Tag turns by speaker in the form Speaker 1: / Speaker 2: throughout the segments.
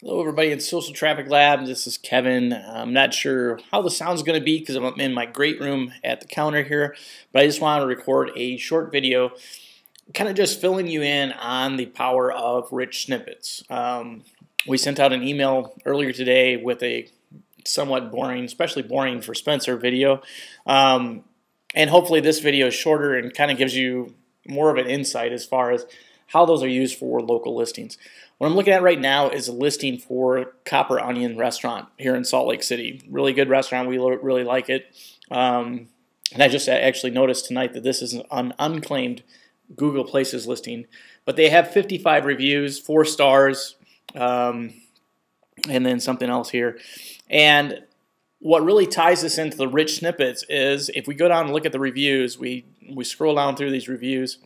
Speaker 1: Hello everybody, it's Social Traffic Lab. This is Kevin. I'm not sure how the sound's going to be because I'm in my great room at the counter here, but I just wanted to record a short video kind of just filling you in on the power of rich snippets. Um, we sent out an email earlier today with a somewhat boring, especially boring for Spencer video, um, and hopefully this video is shorter and kind of gives you more of an insight as far as how those are used for local listings. What I'm looking at right now is a listing for Copper Onion Restaurant here in Salt Lake City. Really good restaurant. We really like it. Um, and I just actually noticed tonight that this is an unclaimed Google Places listing. But they have 55 reviews, four stars, um, and then something else here. And what really ties this into the rich snippets is if we go down and look at the reviews, we, we scroll down through these reviews,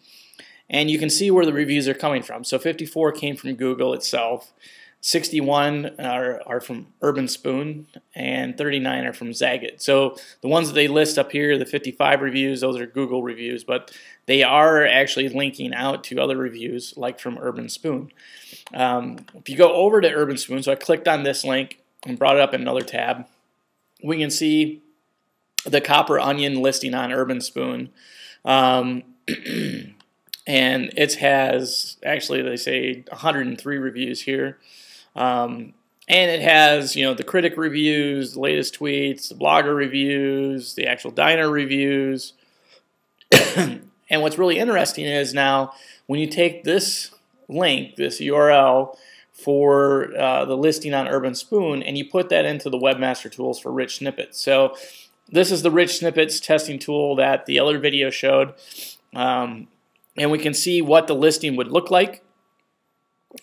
Speaker 1: and you can see where the reviews are coming from. So 54 came from Google itself, 61 are, are from Urban Spoon, and 39 are from Zagat. So the ones that they list up here, the 55 reviews, those are Google reviews, but they are actually linking out to other reviews like from Urban Spoon. Um, if you go over to Urban Spoon, so I clicked on this link and brought it up in another tab, we can see the Copper Onion listing on Urban Spoon. Um, and it has actually they say 103 reviews here. Um, and it has you know the critic reviews the latest tweets the blogger reviews the actual diner reviews. And what's really interesting is now when you take this link this url for uh, the listing on urban spoon and you put that into the webmaster tools for rich snippets. So this is the rich snippets testing tool that the other video showed. Um, and we can see what the listing would look like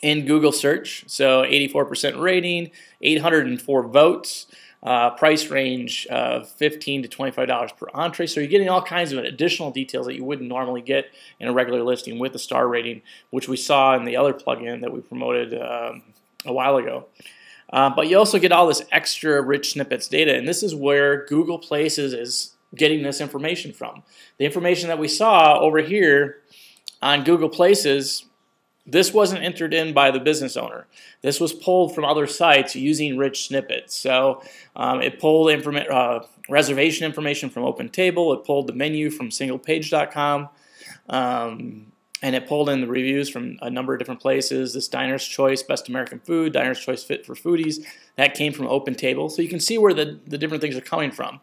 Speaker 1: in Google search. So 84% rating, 804 votes, uh, price range of 15 to $25 per entree. So you're getting all kinds of additional details that you wouldn't normally get in a regular listing with a star rating, which we saw in the other plugin that we promoted um, a while ago. Uh, but you also get all this extra rich snippets data, and this is where Google Places is getting this information from. The information that we saw over here on Google Places, this wasn't entered in by the business owner. This was pulled from other sites using rich snippets. So um, it pulled informa- uh, reservation information from OpenTable. It pulled the menu from SinglePage.com. Um, and it pulled in the reviews from a number of different places. This Diner's Choice Best American Food, Diner's Choice Fit for Foodies, that came from OpenTable. So you can see where the, the different things are coming from.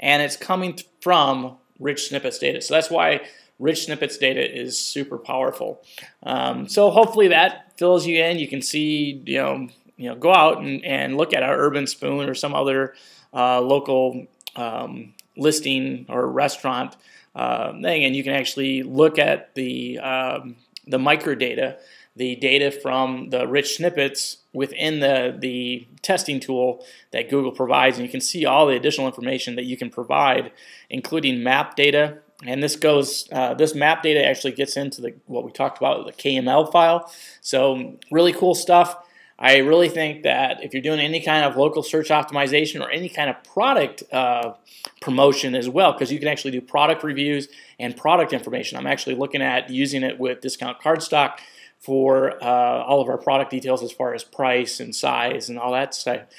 Speaker 1: And it's coming from rich snippets data. So that's why rich snippets data is super powerful. Um, so hopefully that fills you in. You can see, you know, you know, go out and, and look at our Urban Spoon or some other uh, local um, listing or restaurant uh, thing, and you can actually look at the um, the microdata, the data from the rich snippets within the the testing tool that Google provides, and you can see all the additional information that you can provide, including map data and this goes, uh, this map data actually gets into the what we talked about, the KML file. So really cool stuff. I really think that if you're doing any kind of local search optimization or any kind of product uh, promotion as well, because you can actually do product reviews and product information. I'm actually looking at using it with Discount Cardstock for uh, all of our product details as far as price and size and all that type,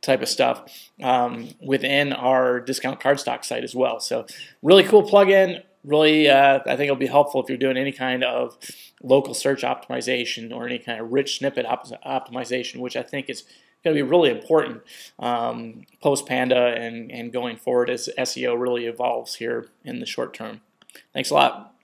Speaker 1: type of stuff um, within our discount cardstock site as well. So really cool plugin. Really, uh, I think it'll be helpful if you're doing any kind of local search optimization or any kind of rich snippet op optimization, which I think is going to be really important um, post Panda and, and going forward as SEO really evolves here in the short term. Thanks a lot.